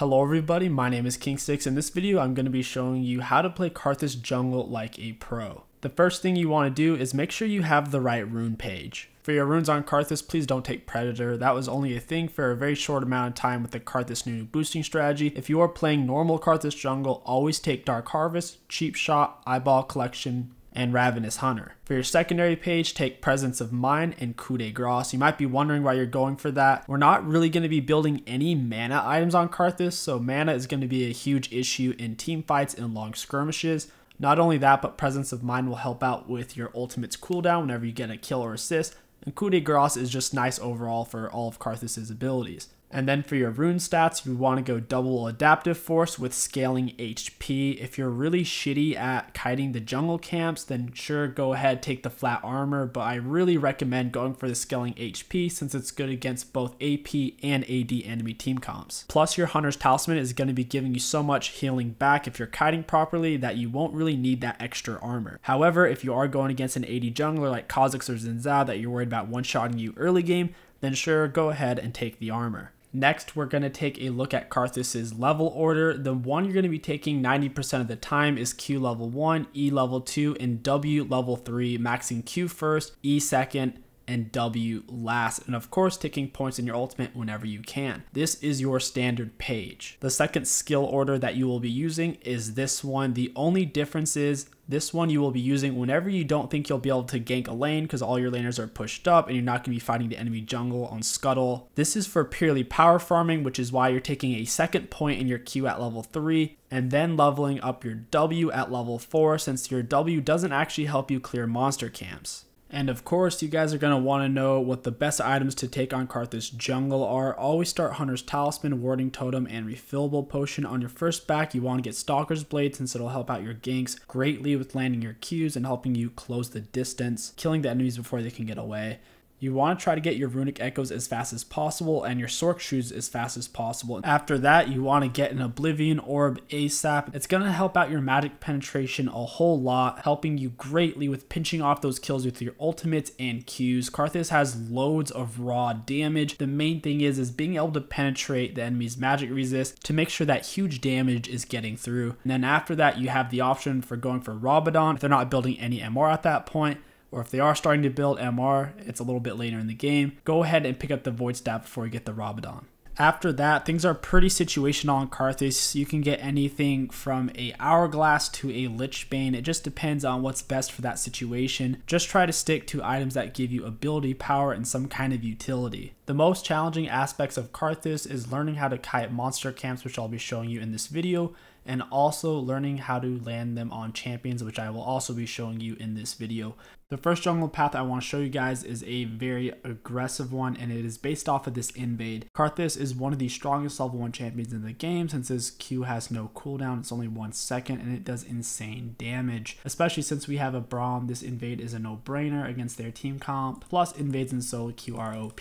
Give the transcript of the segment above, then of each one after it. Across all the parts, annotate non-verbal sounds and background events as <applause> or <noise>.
Hello everybody, my name is KingStix. In this video, I'm going to be showing you how to play Karthus jungle like a pro. The first thing you want to do is make sure you have the right rune page. For your runes on Karthus, please don't take Predator. That was only a thing for a very short amount of time with the Karthus new boosting strategy. If you are playing normal Karthus jungle, always take Dark Harvest, Cheap Shot, Eyeball Collection, and Ravenous Hunter. For your secondary page, take Presence of Mind and Coup de Grace. You might be wondering why you're going for that. We're not really going to be building any mana items on Karthus, so mana is going to be a huge issue in team fights and long skirmishes. Not only that, but Presence of Mind will help out with your ultimate's cooldown whenever you get a kill or assist, and Coup de Grace is just nice overall for all of Karthus's abilities. And then for your rune stats, you want to go double adaptive force with scaling HP. If you're really shitty at kiting the jungle camps, then sure, go ahead, take the flat armor, but I really recommend going for the scaling HP since it's good against both AP and AD enemy team comps. Plus, your Hunter's Talisman is going to be giving you so much healing back if you're kiting properly that you won't really need that extra armor. However, if you are going against an AD jungler like Kha'Zix or Xin Zhao that you're worried about one-shotting you early game, then sure, go ahead and take the armor. Next, we're going to take a look at Karthus's level order. The one you're going to be taking 90% of the time is Q level 1, E level 2, and W level 3, maxing Q first, E second, and W last, and of course taking points in your ultimate whenever you can. This is your standard page. The second skill order that you will be using is this one. The only difference is this one you will be using whenever you don't think you'll be able to gank a lane because all your laners are pushed up and you're not going to be fighting the enemy jungle on Scuttle. This is for purely power farming, which is why you're taking a second point in your Q at level 3 and then leveling up your W at level 4 since your W doesn't actually help you clear monster camps. And of course, you guys are going to want to know what the best items to take on Karthus Jungle are. Always start Hunter's Talisman, Warding Totem, and Refillable Potion. On your first back, you want to get Stalker's Blade since it'll help out your ganks greatly with landing your Qs and helping you close the distance, killing the enemies before they can get away. You want to try to get your runic echoes as fast as possible and your sorc shoes as fast as possible. After that, you want to get an oblivion orb ASAP. It's going to help out your magic penetration a whole lot, helping you greatly with pinching off those kills with your ultimates and Qs. Karthus has loads of raw damage. The main thing is is being able to penetrate the enemy's magic resist to make sure that huge damage is getting through. And then after that, you have the option for going for Rabadon if they're not building any MR at that point or if they are starting to build MR, it's a little bit later in the game, go ahead and pick up the Void Staff before you get the Rabadon. After that, things are pretty situational on Karthus. You can get anything from a Hourglass to a Lich Bane. It just depends on what's best for that situation. Just try to stick to items that give you ability, power, and some kind of utility. The most challenging aspects of Karthus is learning how to kite monster camps, which I'll be showing you in this video, and also learning how to land them on champions, which I will also be showing you in this video. The first jungle path I want to show you guys is a very aggressive one, and it is based off of this invade. Karthus is one of the strongest level 1 champions in the game since his Q has no cooldown, it's only one second, and it does insane damage. Especially since we have a Braum, this invade is a no-brainer against their team comp, plus invades and solo Q are OP.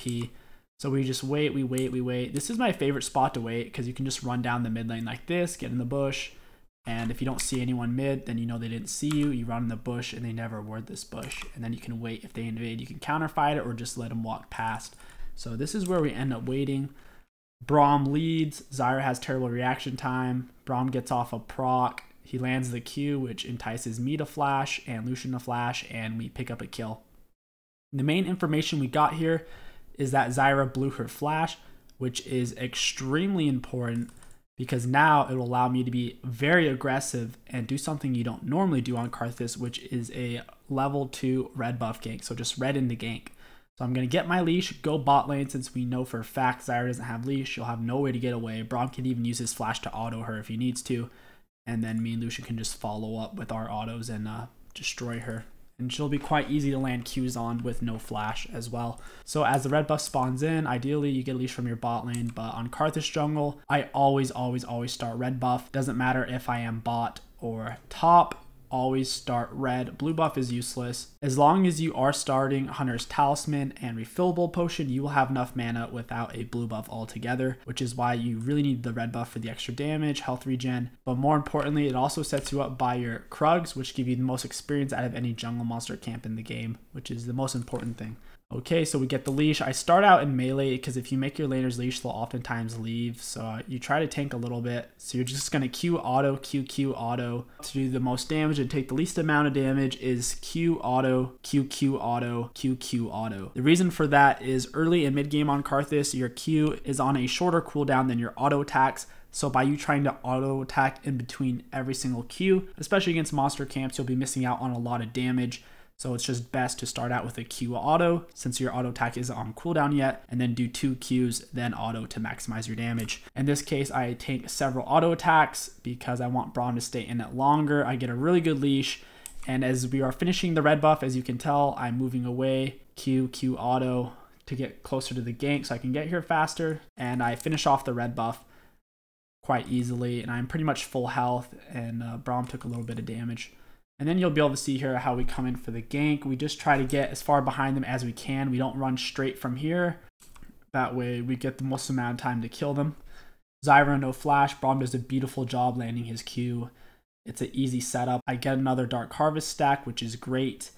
So we just wait, we wait, we wait. This is my favorite spot to wait because you can just run down the mid lane like this, get in the bush, and if you don't see anyone mid, then you know they didn't see you. You run in the bush and they never ward this bush. And then you can wait. If they invade, you can counterfight it or just let them walk past. So this is where we end up waiting. Braum leads. Zyra has terrible reaction time. Braum gets off a proc. He lands the Q, which entices me to flash and Lucian to flash, and we pick up a kill. The main information we got here is that Zyra blew her flash, which is extremely important because now it will allow me to be very aggressive and do something you don't normally do on Karthus, which is a level 2 red buff gank. So just red in the gank. So I'm going to get my leash, go bot lane since we know for a fact Zyra doesn't have leash. She'll have no way to get away. Braum can even use his flash to auto her if he needs to. And then me and Lucian can just follow up with our autos and uh, destroy her and she'll be quite easy to land Qs on with no flash as well. So as the red buff spawns in, ideally you get leash from your bot lane, but on Karthus jungle, I always, always, always start red buff. Doesn't matter if I am bot or top, always start red. Blue buff is useless. As long as you are starting Hunter's Talisman and Refillable Potion, you will have enough mana without a blue buff altogether, which is why you really need the red buff for the extra damage, health regen, but more importantly, it also sets you up by your Krugs, which give you the most experience out of any jungle monster camp in the game, which is the most important thing. Okay, so we get the leash. I start out in melee because if you make your laner's leash, they'll oftentimes leave. So uh, you try to tank a little bit. So you're just going to Q auto, Q Q auto to do the most damage and take the least amount of damage is Q auto, Q Q auto, Q Q auto. The reason for that is early and mid game on Karthus, your Q is on a shorter cooldown than your auto attacks. So by you trying to auto attack in between every single Q, especially against monster camps, you'll be missing out on a lot of damage. So it's just best to start out with a Q auto since your auto attack isn't on cooldown yet, and then do two Qs, then auto to maximize your damage. In this case, I take several auto attacks because I want Braum to stay in it longer. I get a really good leash, and as we are finishing the red buff, as you can tell, I'm moving away, Q, Q auto to get closer to the gank so I can get here faster, and I finish off the red buff quite easily, and I'm pretty much full health, and uh, Braum took a little bit of damage. And then you'll be able to see here how we come in for the gank. We just try to get as far behind them as we can. We don't run straight from here. That way we get the most amount of time to kill them. Zyra, no flash. Braum does a beautiful job landing his Q. It's an easy setup. I get another Dark Harvest stack, which is great.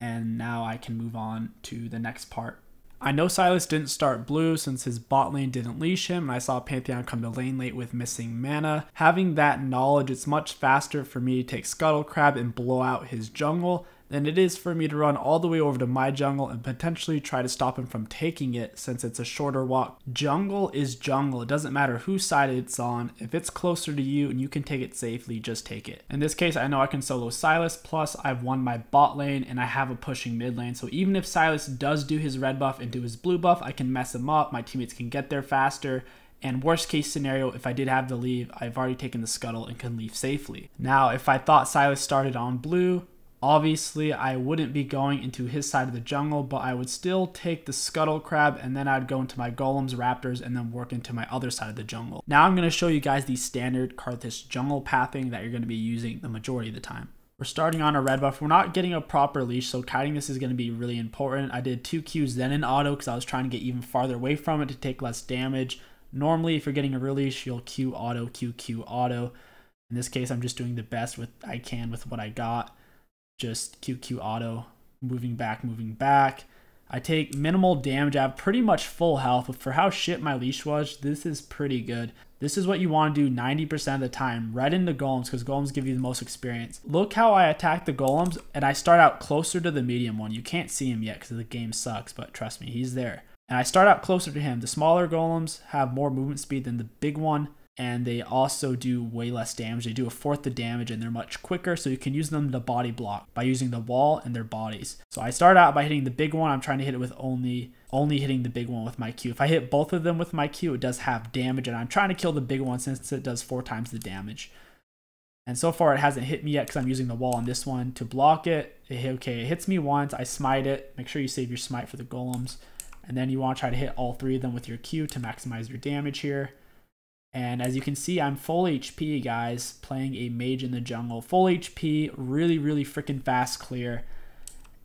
And now I can move on to the next part. I know Sylas didn't start blue since his bot lane didn't leash him, and I saw Pantheon come to lane late with missing mana. Having that knowledge, it's much faster for me to take Scuttle Crab and blow out his jungle than it is for me to run all the way over to my jungle and potentially try to stop him from taking it since it's a shorter walk. Jungle is jungle. It doesn't matter whose side it's on. If it's closer to you and you can take it safely, just take it. In this case, I know I can solo Sylas, plus I've won my bot lane and I have a pushing mid lane. So even if Sylas does do his red buff and do his blue buff, I can mess him up. My teammates can get there faster. And worst case scenario, if I did have to leave, I've already taken the scuttle and can leave safely. Now, if I thought Sylas started on blue, Obviously, I wouldn't be going into his side of the jungle, but I would still take the Scuttle Crab and then I'd go into my Golems, Raptors, and then work into my other side of the jungle. Now I'm going to show you guys the standard Karthus jungle pathing that you're going to be using the majority of the time. We're starting on a red buff. We're not getting a proper leash, so kiting this is going to be really important. I did two Qs, then in auto because I was trying to get even farther away from it to take less damage. Normally, if you're getting a release, you'll Q auto, Q, Q auto. In this case, I'm just doing the best with I can with what I got just QQ auto, moving back, moving back. I take minimal damage. I have pretty much full health, but for how shit my leash was, this is pretty good. This is what you want to do 90% of the time. Right into golems, because golems give you the most experience. Look how I attack the golems, and I start out closer to the medium one. You can't see him yet because the game sucks, but trust me, he's there. And I start out closer to him. The smaller golems have more movement speed than the big one and they also do way less damage. They do a fourth the damage and they're much quicker, so you can use them to body block by using the wall and their bodies. So I start out by hitting the big one. I'm trying to hit it with only only hitting the big one with my Q. If I hit both of them with my Q, it does have damage, and I'm trying to kill the big one since it does four times the damage. And so far, it hasn't hit me yet because I'm using the wall on this one to block it. it. Okay, it hits me once. I smite it. Make sure you save your smite for the golems. And then you want to try to hit all three of them with your Q to maximize your damage here. And as you can see, I'm full HP, guys, playing a mage in the jungle. Full HP, really, really freaking fast clear.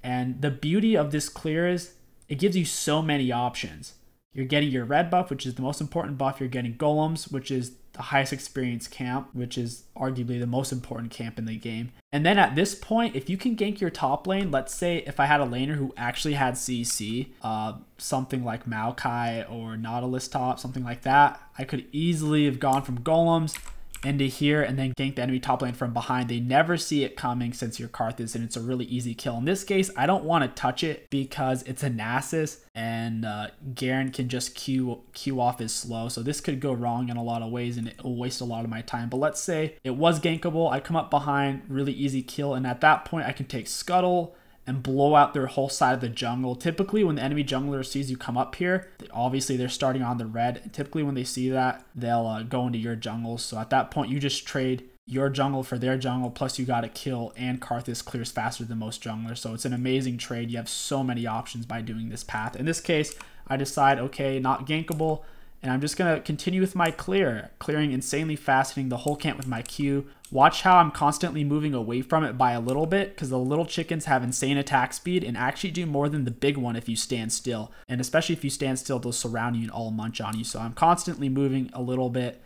And the beauty of this clear is it gives you so many options. You're getting your red buff, which is the most important buff. You're getting golems, which is the highest experience camp, which is arguably the most important camp in the game. And then at this point, if you can gank your top lane, let's say if I had a laner who actually had CC, uh, something like Maokai or Nautilus top, something like that, I could easily have gone from golems into here and then gank the enemy top lane from behind. They never see it coming since you're Karthus and it's a really easy kill. In this case, I don't want to touch it because it's a Nasus and uh, Garen can just Q, Q off his slow. So this could go wrong in a lot of ways and it will waste a lot of my time. But let's say it was gankable. I come up behind, really easy kill. And at that point, I can take Scuttle, and blow out their whole side of the jungle. Typically, when the enemy jungler sees you come up here, obviously they're starting on the red. Typically, when they see that, they'll uh, go into your jungle. So at that point, you just trade your jungle for their jungle, plus you got a kill, and Karthus clears faster than most junglers. So it's an amazing trade. You have so many options by doing this path. In this case, I decide, okay, not gankable, and I'm just going to continue with my clear, clearing insanely fast, hitting the whole camp with my Q. Watch how I'm constantly moving away from it by a little bit because the little chickens have insane attack speed and actually do more than the big one if you stand still. And especially if you stand still, they'll surround you and all munch on you. So I'm constantly moving a little bit,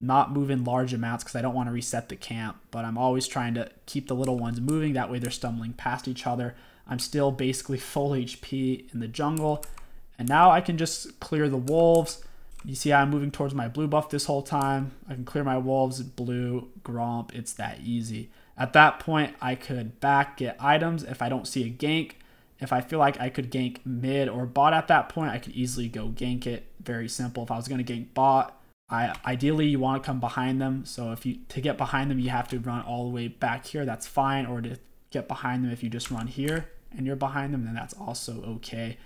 not moving large amounts because I don't want to reset the camp, but I'm always trying to keep the little ones moving. That way they're stumbling past each other. I'm still basically <laughs> full HP in the jungle. And now I can just clear the wolves. You see I'm moving towards my blue buff this whole time. I can clear my wolves, blue, Gromp. It's that easy. At that point, I could back get items if I don't see a gank. If I feel like I could gank mid or bot at that point, I could easily go gank it. Very simple. If I was going to gank bot, I ideally you want to come behind them. So if you to get behind them, you have to run all the way back here. That's fine. Or to get behind them, if you just run here and you're behind them, then that's also okay.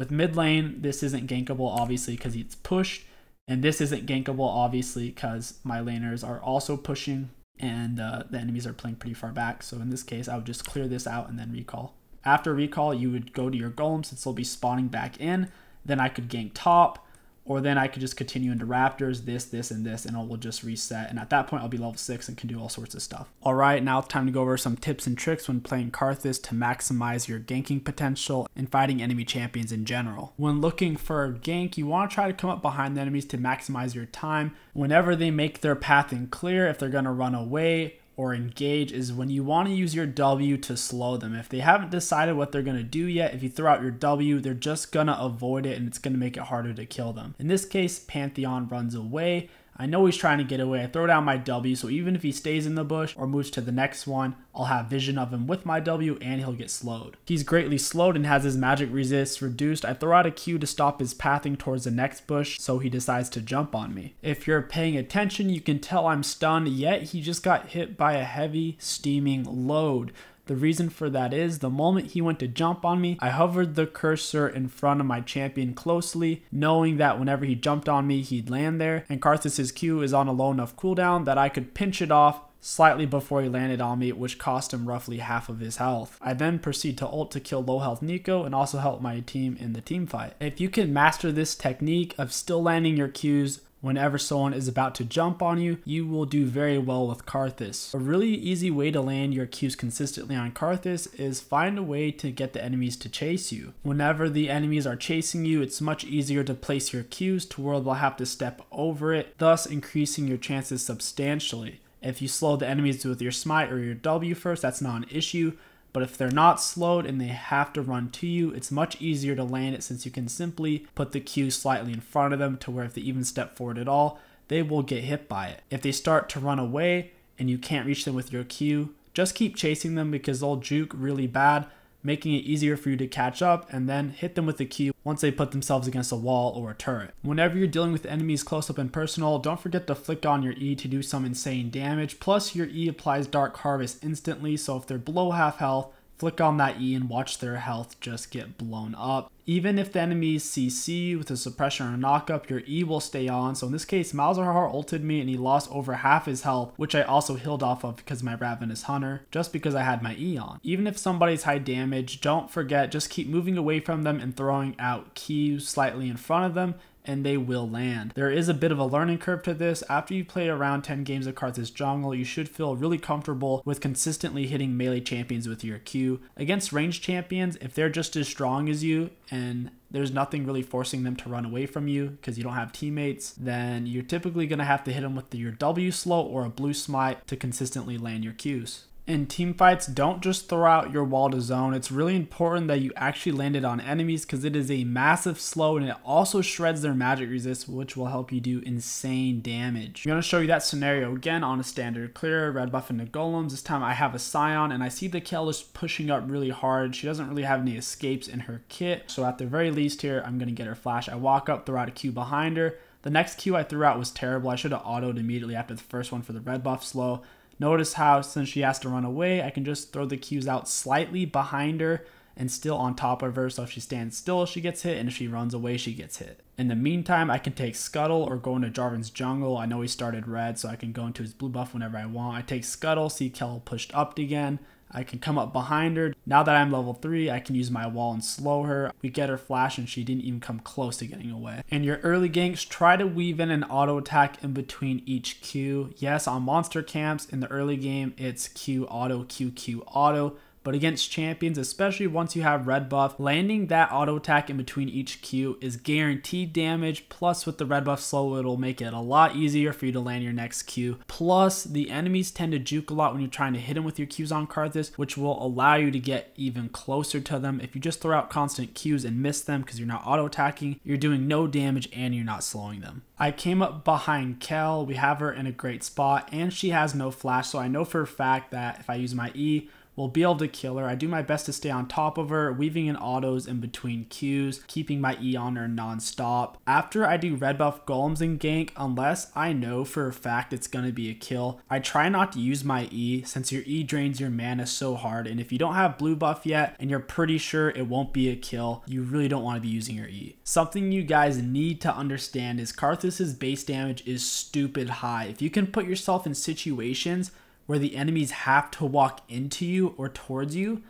With mid lane, this isn't gankable obviously because it's pushed, and this isn't gankable obviously because my laners are also pushing and uh, the enemies are playing pretty far back. So in this case, I would just clear this out and then recall. After recall, you would go to your golems since they'll be spawning back in. Then I could gank top or then I could just continue into Raptors, this, this, and this, and it will just reset. And at that point, I'll be level 6 and can do all sorts of stuff. All right, now it's time to go over some tips and tricks when playing Karthus to maximize your ganking potential and fighting enemy champions in general. When looking for a gank, you want to try to come up behind the enemies to maximize your time. Whenever they make their path in clear, if they're going to run away, or engage is when you want to use your W to slow them. If they haven't decided what they're going to do yet, if you throw out your W, they're just going to avoid it and it's going to make it harder to kill them. In this case, Pantheon runs away. I know he's trying to get away. I throw down my W, so even if he stays in the bush or moves to the next one, I'll have vision of him with my W and he'll get slowed. He's greatly slowed and has his magic resist reduced. I throw out a Q to stop his pathing towards the next bush, so he decides to jump on me. If you're paying attention, you can tell I'm stunned, yet he just got hit by a heavy steaming load. The reason for that is the moment he went to jump on me, I hovered the cursor in front of my champion closely, knowing that whenever he jumped on me, he'd land there. And Karthus's Q is on a low enough cooldown that I could pinch it off slightly before he landed on me, which cost him roughly half of his health. I then proceed to ult to kill low health Neeko and also help my team in the team fight. If you can master this technique of still landing your Qs whenever someone is about to jump on you, you will do very well with Karthus. A really easy way to land your Qs consistently on Karthus is find a way to get the enemies to chase you. Whenever the enemies are chasing you, it's much easier to place your Qs to where they'll have to step over it, thus increasing your chances substantially. If you slow the enemies with your smite or your W first, that's not an issue, but if they're not slowed and they have to run to you, it's much easier to land it since you can simply put the Q slightly in front of them to where if they even step forward at all, they will get hit by it. If they start to run away and you can't reach them with your Q, just keep chasing them because they'll juke really bad making it easier for you to catch up and then hit them with the Q once they put themselves against a wall or a turret. Whenever you're dealing with enemies close up and personal, don't forget to flick on your E to do some insane damage. Plus your E applies Dark Harvest instantly, so if they're below half health, Flick on that E and watch their health just get blown up. Even if the enemies CC with a suppression or knockup, your E will stay on. So in this case, Malzahar ulted me and he lost over half his health, which I also healed off of because my Ravenous Hunter, just because I had my E on. Even if somebody's high damage, don't forget, just keep moving away from them and throwing out Qs slightly in front of them and they will land. There is a bit of a learning curve to this. After you play around 10 games of Karthus Jungle, you should feel really comfortable with consistently hitting melee champions with your Q. Against ranged champions, if they're just as strong as you and there's nothing really forcing them to run away from you because you don't have teammates, then you're typically going to have to hit them with your W slow or a blue smite to consistently land your Qs in team fights, don't just throw out your wall to zone. It's really important that you actually land it on enemies because it is a massive slow and it also shreds their magic resist, which will help you do insane damage. I'm going to show you that scenario again on a standard clear, red buff into golems. This time I have a Sion and I see the Kayle pushing up really hard. She doesn't really have any escapes in her kit. So at the very least here, I'm going to get her flash. I walk up, throw out a Q behind her. The next Q I threw out was terrible. I should have autoed immediately after the first one for the red buff slow. Notice how since she has to run away, I can just throw the Qs out slightly behind her and still on top of her. So if she stands still, she gets hit, and if she runs away, she gets hit. In the meantime, I can take Scuttle or go into Jarvan's jungle. I know he started red, so I can go into his blue buff whenever I want. I take Scuttle, see Kayle pushed up again. I can come up behind her. Now that I'm level 3, I can use my wall and slow her. We get her flash and she didn't even come close to getting away. And your early ganks, try to weave in an auto attack in between each Q. Yes, on monster camps in the early game, it's Q auto, Q Q auto. But against champions, especially once you have red buff, landing that auto attack in between each Q is guaranteed damage. Plus, with the red buff slow, it'll make it a lot easier for you to land your next Q. Plus, the enemies tend to juke a lot when you're trying to hit them with your Qs on Karthus, which will allow you to get even closer to them. If you just throw out constant Qs and miss them because you're not auto attacking, you're doing no damage and you're not slowing them. I came up behind Kayle. We have her in a great spot and she has no flash, so I know for a fact that if I use my E, will be able to kill her. I do my best to stay on top of her, weaving in autos in between Qs, keeping my E on her non-stop. After I do red buff golems and gank, unless I know for a fact it's going to be a kill, I try not to use my E since your E drains your mana so hard. And if you don't have blue buff yet and you're pretty sure it won't be a kill, you really don't want to be using your E. Something you guys need to understand is Karthus's base damage is stupid high. If you can put yourself in situations where the enemies have to walk into you or towards you,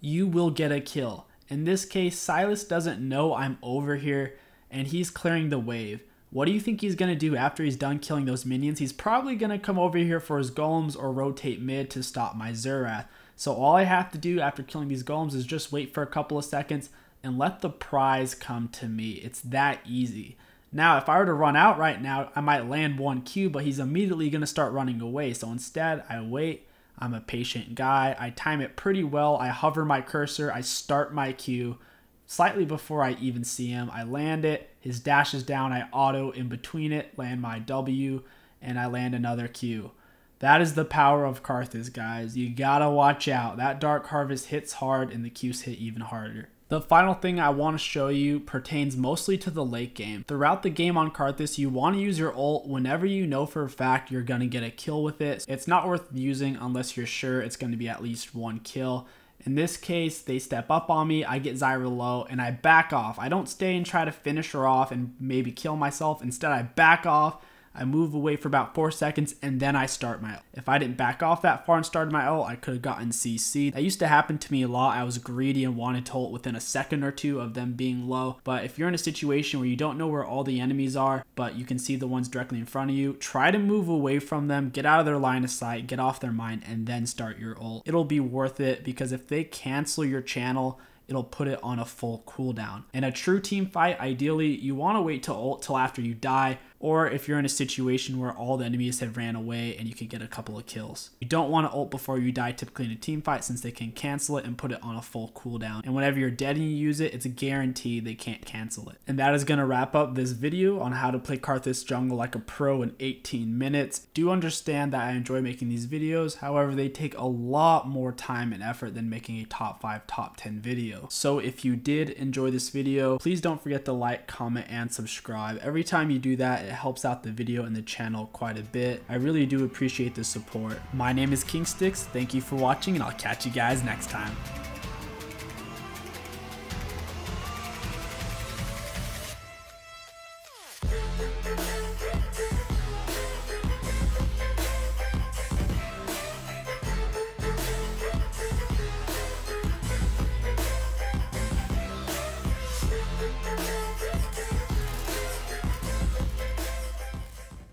you will get a kill. In this case, Sylas doesn't know I'm over here and he's clearing the wave. What do you think he's going to do after he's done killing those minions? He's probably going to come over here for his golems or rotate mid to stop my Xerath. So all I have to do after killing these golems is just wait for a couple of seconds and let the prize come to me. It's that easy. Now, if I were to run out right now, I might land one Q, but he's immediately going to start running away. So instead, I wait. I'm a patient guy. I time it pretty well. I hover my cursor. I start my Q slightly before I even see him. I land it. His dash is down. I auto in between it, land my W, and I land another Q. That is the power of Karthus, guys. You gotta watch out. That Dark Harvest hits hard, and the Qs hit even harder. The final thing I want to show you pertains mostly to the late game. Throughout the game on Karthus, you want to use your ult whenever you know for a fact you're going to get a kill with it. It's not worth using unless you're sure it's going to be at least one kill. In this case, they step up on me, I get Zyra low, and I back off. I don't stay and try to finish her off and maybe kill myself. Instead, I back off I move away for about four seconds and then I start my ult. If I didn't back off that far and started my ult, I could have gotten CC. That used to happen to me a lot. I was greedy and wanted to ult within a second or two of them being low. But if you're in a situation where you don't know where all the enemies are, but you can see the ones directly in front of you, try to move away from them, get out of their line of sight, get off their mind, and then start your ult. It'll be worth it because if they cancel your channel, it'll put it on a full cooldown. In a true team fight, ideally, you want to wait till ult till after you die or if you're in a situation where all the enemies have ran away and you can get a couple of kills. You don't want to ult before you die typically in a team fight since they can cancel it and put it on a full cooldown. And whenever you're dead and you use it, it's a guarantee they can't cancel it. And that is going to wrap up this video on how to play Karthus jungle like a pro in 18 minutes. Do understand that I enjoy making these videos, however they take a lot more time and effort than making a top 5, top 10 video. So if you did enjoy this video, please don't forget to like, comment, and subscribe. Every time you do that, it helps out the video and the channel quite a bit. I really do appreciate the support. My name is KingStix. Thank you for watching and I'll catch you guys next time.